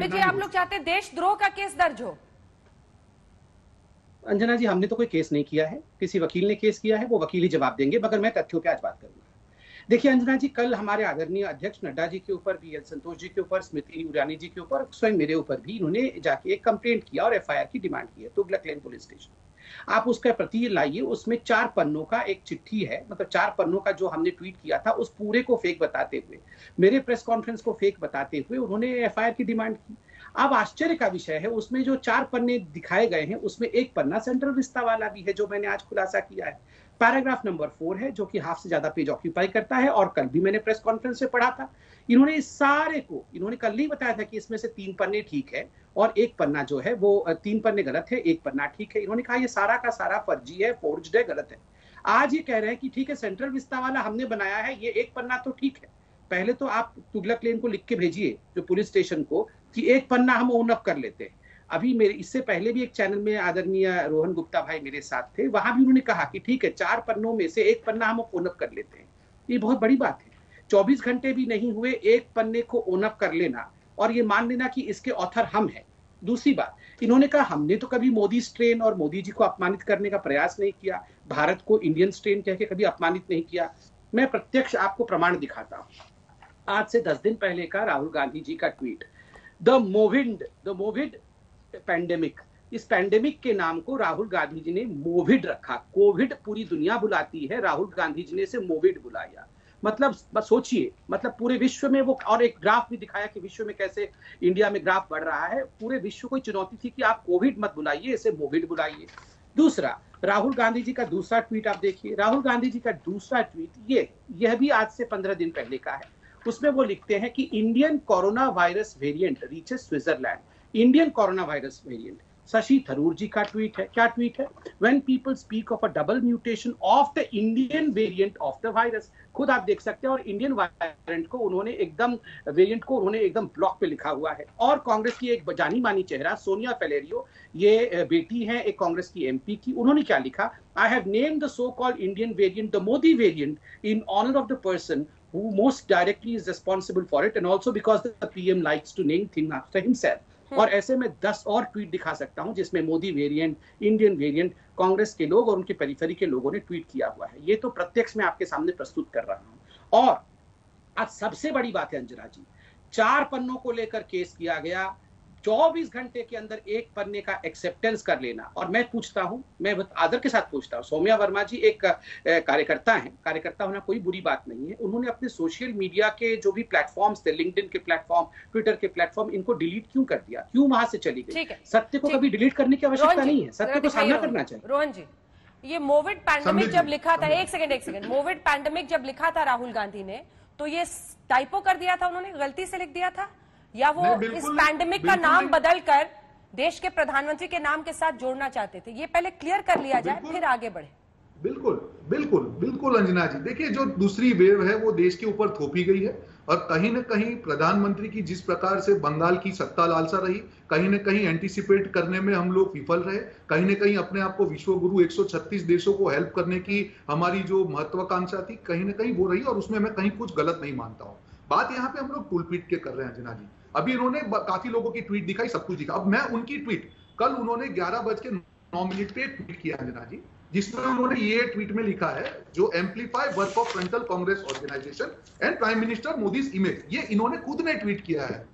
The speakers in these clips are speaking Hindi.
पंडित जी आप लोग चाहते हैं देशद्रोह का केस दर्ज हो? अंजना जी हमने तो कोई केस नहीं किया है। किसी वकील ने केस किया है वो वकील ही जवाब देंगे मगर मैं तथ्यों पे आज बात करूँगा। देखिए अंजना जी कल हमारे आदरणीय अध्यक्ष नड्डा जी के ऊपर बी एल संतोष जी के ऊपर स्मृति ईरानी जी के ऊपर स्वयं मेरे ऊपर भी इन्होंने जाके एक कंप्लेंट किया और एफआईआर की डिमांड की है तुगलक लेन पुलिस स्टेशन आप उसका प्रति लाइए, उसमें चार पन्नों का एक चिट्ठी है मतलब चार पन्नों का जो हमने ट्वीट किया था, उस पूरे को फेक बताते हुए, मेरे प्रेस कॉन्फ्रेंस को फेक बताते हुए उन्होंने एफआईआर की डिमांड की। अब आश्चर्य का विषय है, उसमें जो चार पन्ने दिखाए गए हैं, उसमें एक पन्ना सेंट्रल विस्ता वाला भी है, जो मैंने आज खुलासा किया है। पैराग्राफ नंबर फोर है, जो कि हाफ़ से ज़्यादा पेज ऑक्यूपाई करता है, और कल भी मैंने प्रेस कॉन्फ्रेंस में पढ़ा था। इन्होंने इस सारे को, इन्होंने कल नहीं बताया था कि इसमें से तीन पन्ने ठीक है, और एक पन्ना जो है, वो तीन पन्ने गलत है, एक पन्ना ठीक है। इन्होंने कहा, ये सारा का सारा फर्जी है फोर्ज्ड है, गलत है। आज ये कह रहे हैं कि ठीक है सेंट्रल विस्ता वाला हमने बनाया है, ये एक पन्ना तो ठीक है। पहले तो आप तुगलक लेन को लिख के भेजिए, जो पुलिस स्टेशन को कि एक पन्ना हम ओन अप कर लेते हैं। अभी मेरे, इससे पहले भी एक चैनल में आदरणीय रोहन गुप्ता भाई मेरे साथ थे, वहाँ भी उन्होंने कहा कि ठीक है, चार पन्नों में से एक पन्ना हम ओन अप कर लेते हैं। ये बहुत बड़ी बात है। चौबीस घंटे भी नहीं हुए, एक पन्ने को ओन अप कर लेना और ये मान लेना कि इसके ऑथर हम हैं। दूसरी बात, इन्होंने कहा, हमने तो कभी मोदी स्ट्रेन और मोदी जी को अपमानित करने का प्रयास नहीं किया, भारत को इंडियन स्ट्रेन कह के कभी अपमानित नहीं किया। मैं प्रत्यक्ष आपको प्रमाण दिखाता हूँ। आज से दस दिन पहले का राहुल गांधी जी का tweet the Movid the Movid pandemic इस पैंडेमिक के नाम को राहुल गांधी जी ने मोविड रखा। कोविड पूरी दुनिया बुलाती है, राहुल गांधी जी ने इसे मोविड बुलाया। मतलब बस सोचिए मतलब पूरे विश्व में वो, और एक ग्राफ भी दिखाया कि विश्व में कैसे इंडिया में ग्राफ बढ़ रहा है। पूरे विश्व को चुनौती थी कि आप कोविड मत बुलाइए, इसे मोविड बुलाइए। दूसरा, राहुल गांधी जी का दूसरा ट्वीट आप देखिए। राहुल गांधी जी का दूसरा ट्वीट ये, यह भी आज से पंद्रह दिन पहले का है। उसमें वो लिखते हैं कि Indian corona virus variant reaches Switzerland Indian corona virus variant Shashi Tharoor ji का ट्वीट है। क्या ट्वीट है? When people speak of a double mutation of the Indian variant of the virus खुद आप देख सकते हैं और इंडियन वेरिएंट को उन्होंने एकदम वेरिएंट को उन्होंने एकदम ब्लॉक पे लिखा हुआ है। और कांग्रेस की एक जानी मानी चेहरा सोनिया फेलेरियो ये बेटी है एक कांग्रेस की एमपी की। उन्होंने क्या लिखा? I have name the so called Indian variant the Modi variant in honour of the person who most directly is responsible for it and also because the PM likes to name things after himself. और ऐसे में दस और ट्वीट दिखा सकता हूँ जिसमें Modi variant Indian variant Congress के लोग और उनके परिफरी के लोगों ने ट्वीट किया हुआ है। ये तो प्रत्यक्ष में आपके सामने प्रस्तुत कर रहा हूँ। और आज सबसे बड़ी बात है अंजना जी चार पन्नों को लेकर केस किया गया 24 घंटे के अंदर एक पन्ने का एक्सेप्टेंस कर लेना। और मैं पूछता हूँ मैं आदर के साथ पूछता हूँ। सौम्या वर्मा जी एक कार्यकर्ता हैं। कार्यकर्ता होना कोई बुरी बात नहीं है। उन्होंने अपने सोशल मीडिया के जो भी प्लेटफॉर्म्स थे लिंक्डइन के प्लेटफॉर्म ट्विटर के प्लेटफॉर्म इनको डिलीट क्यों कर दिया? क्यों वहाँ से चली गई? सत्य को कभी डिलीट करने की आवश्यकता नहीं है। सत्य को सामना करना चाहिए। रोहन जी ये मोविड पैंडेमिक जब लिखा था एक सेकंड एक सेकंड मोविड पैंडेमिक जब लिखा था राहुल गांधी ने तो ये टाइपो कर दिया था उन्होंने गलती से लिख दिया था? या वो इस पैंडेमिक का नाम बदलकर देश के प्रधानमंत्री के नाम के साथ जोड़ना चाहते थे। ये पहले क्लियर कर लिया जाए फिर आगे बढ़े। बिल्कुल बिल्कुल बिल्कुल अंजना जी। देखिए जो दूसरी वेव है वो देश के ऊपर थोपी गई है और कहीं ना कहीं प्रधानमंत्री की जिस प्रकार से बंगाल की सत्ता लालसा रही कहीं ना कहीं एंटीसिपेट करने में हम लोग विफल रहे कहीं ना कहीं अपने आप को विश्व गुरु 136 देशों को हेल्प करने की हमारी जो महत्वाकांक्षा थी कहीं ना कहीं वो रही और उसमें मैं कहीं कुछ गलत नहीं मानता हूँ। बात यहाँ पे हम लोग टूल पीट के कर रहे हैं अंजना जी। अभी इन्होंने काफ़ी लोगों की ट्वीट दिखाई, सब कुछ दिखा। अब मैं उनकी ट्वीट कल उन्होंने ग्यारह बज के नौ मिनट पे ट्वीट किया अंजना जी, जिसमें उन्होंने ये ट्वीट में लिखा है, जो amplify work of frontal Congress organisation and prime minister Modi image ये इन्होंने खुद ने ट्वीट किया है।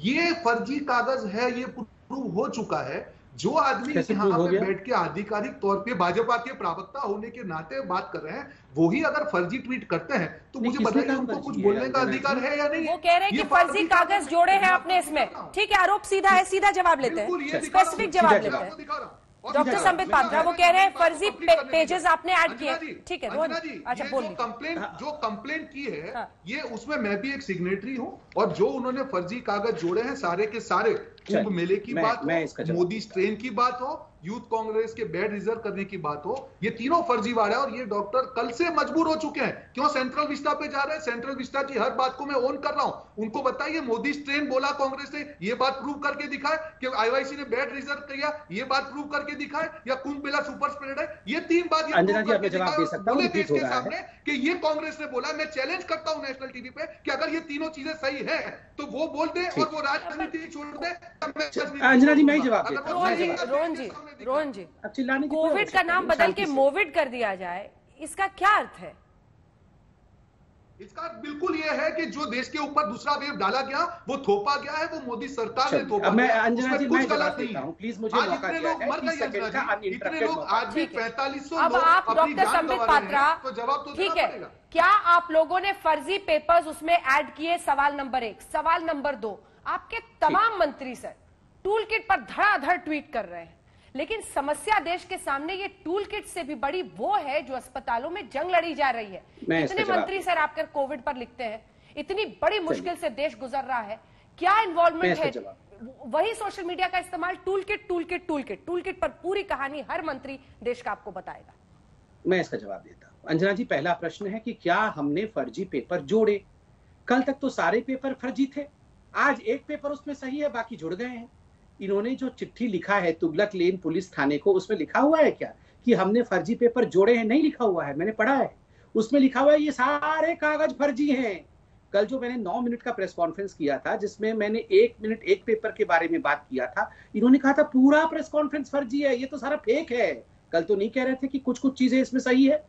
ये फर्जी कागज़ है, ये प्रूव हो चुका है जो आदमी यहाँ पे बैठ के आधिकारिक तौर पे भाजपा के प्रवक्ता होने के नाते बात कर रहे हैं वो ही अगर फर्जी ट्वीट करते हैं तो मुझे बताइए उनको कुछ बोलने का अधिकार है या नहीं? वो कह रहे हैं कि फर्जी कागज़ जोड़े हैं अपने इसमें। ठीक है आरोप सीधा है सीधा जवाब लेते हैं। स्पेसिफिक जवाब लेते हैं। डॉक्टर संबित पात्रा वो कह रहे हैं फर्जी पेजेस आपने ऐड किए। ठीक है अच्छा बोल जो कंप्लेंट जो कंप्लेंट की है हाँ। ये उसमें मैं भी एक सिग्नेटरी हूँ और जो उन्होंने फर्जी कागज़ जोड़े हैं सारे के सारे कुंभ मेले की बात हो मोदी स्ट्रेन की बात हो यूथ कांग्रेस के बेड रिज़र्व करने की बात हो ये तीनों फर्जीवाड़ा है और ये डॉक्टर कल से मजबूर हो चुके हैं। क्यों सेंट्रल विस्टा पे जा रहे हैं? सेंट्रल विस्टा की हर बात को मैं ओन कर रहा हूँ। उनको बताइए मोदी स्ट्रेन बोला कांग्रेस ने ये बात प्रूव करके दिखाए कि आईवाईसी ने बेड रिज़र्व किया ये बात प्रूव करके दिखाए या कुंभ मेला सुपर स्प्रेड है? ये तीन बात ये के सामने कि ये कांग्रेस ने बोला मैं चैलेंज करता हूँ नेशनल टीवी पे कि अगर ये तीनों चीज़ें सही है तो वो बोल दे और वो राजनीति छोड़ दे। अंजना जी मैं ही जवाब देता हूँ। रोहन जी रोहन जी कोविड का नाम बदल के मोविड कर दिया जाए इसका क्या अर्थ है? इसका बिल्कुल ये है कि जो देश के ऊपर दूसरा वेव डाला गया वो थोपा गया है वो मोदी सरकार ने थोपा मैं अंजना जी मैं गलत नहीं। हूँ प्लीज़ मुझे मौका दिया लोग मर गए इतने लोग आज भी पैंतालीस सौ अब आप डॉक्टर संबित पात्रा तो जवाब तो ठीक है। क्या आप लोगों ने फर्जी पेपर्स उसमें ऐड किए? सवाल नंबर एक। सवाल नंबर दो आपके तमाम मंत्री सर टूल किट पर धड़ाधड़ ट्वीट कर रहे हैं। लेकिन समस्या देश के सामने ये टूल किट से भी बड़ी वो है जो अस्पतालों में जंग लड़ी जा रही है। इतने मंत्री सर आपकर कोविड पर लिखते हैं। इतनी बड़ी मुश्किल से देश गुजर रहा है। क्या इन्वॉल्वमेंट है? वही सोशल मीडिया का इस्तेमाल tool kit tool kit tool kit tool kit पर पूरी कहानी हर मंत्री देश का आपको बताएगा। मैं इसका जवाब देता हूँ। अंजना जी पहला प्रश्न है कि क्या हमने फर्जी पेपर जोड़े? कल तक तो सारे पेपर फर्जी थे। आज एक पेपर उसमें सही है, बाकी जुड़ गए हैं। इन्होंने जो चिट्ठी लिखा है, तुगलक लेन पुलिस थाने को, उसमें लिखा हुआ है क्या? कि हमने फर्जी पेपर जोड़े हैं, नहीं लिखा हुआ है, मैंने पढ़ा है। उसमें लिखा हुआ है, ये सारे कागज़ फर्जी हैं। कल जो मैंने नौ मिनट का प्रेस कॉन्फ्रेंस किया था, जिसमें मैंने एक मिनट एक पेपर के बारे में बात किया था, इन्होंने कहा था, पूरा प्रेस कॉन्फ्रेंस फर्जी है, ये तो सारा फेक है। कल तो नहीं कह रहे थे कि कुछ कुछ चीज़ें इसमें सही है।